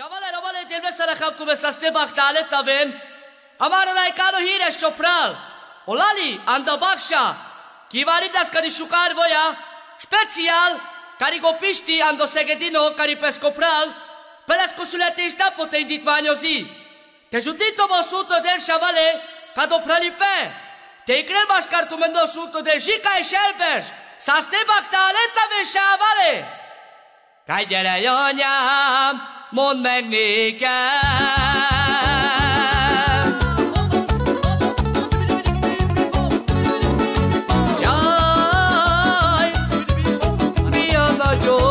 Chavale, Ravale, térbe szerekaptum ezt a stebaktál ben. Amaro laikano híres sopral. Olali, anda baksha. Kivaridas kari shukar voya. Special, kari gopisti ando segedino kari pescopral. Peles consuletista pote inditványozi. Te judito mosuto del chavale, kado pralipe. Te cremas cartumendo suto de Jika e Shelbers. Sa stebaktál ben chavale. Kaj gyere, anyám, mondd meg nékem! Jaj, mi a nagyobb